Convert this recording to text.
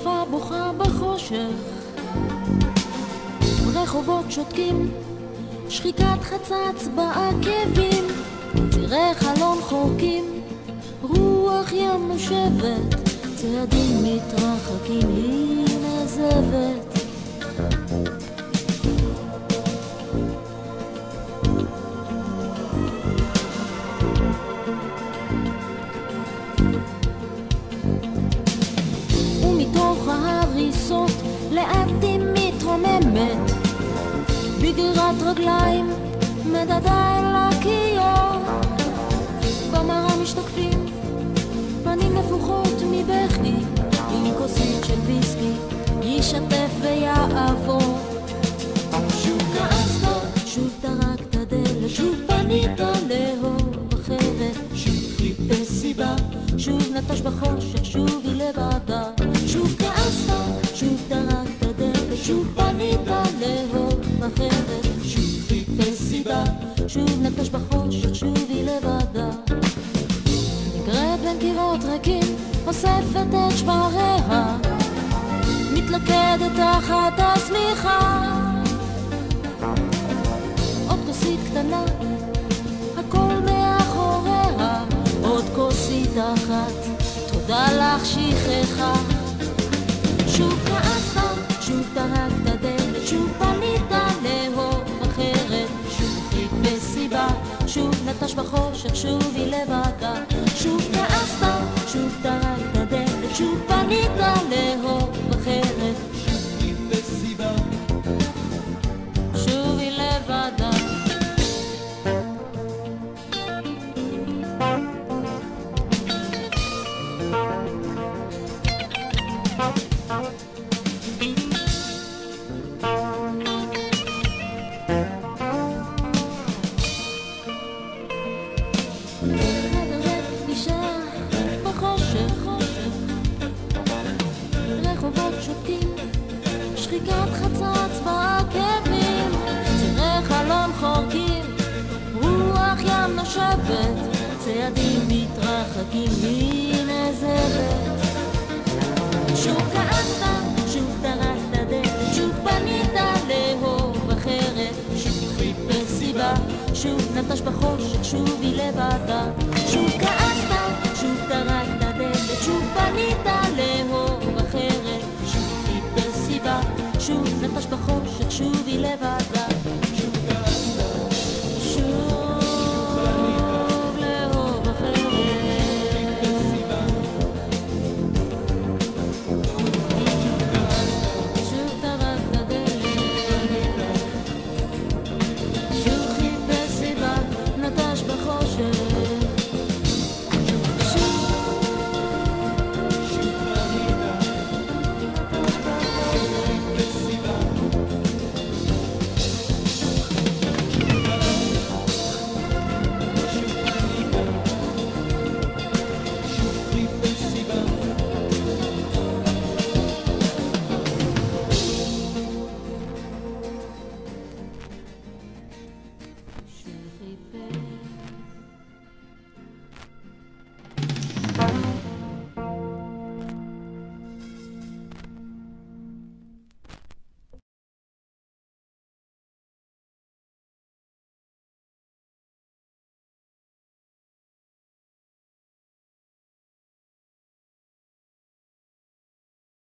יפה בוכה בחושך. רחובות שותקים, שחיקת חצץ בעקבים. תראה חלון חורקים, רוח ים נושבת צעדים מתרחקים, היא נעזבת ומתוך ההריסות לאט היא מתרוממת בגרירת רגליים שוב נטש בחושך, שוב היא לבדה. נגררת בין קירות ריקים, אוספת את שבריה מתלכדת תחת השמיכה. עוד כוסית קטנה, הכל מאחוריה. עוד כוסית אחת, תודה לך שכחה בחושך, שוב היא לבדה שוב כעסת, שוב טרקת דלת, שוב פנית שוב היא לבדה. שוב נטש בחושך, שוב היא לבדה.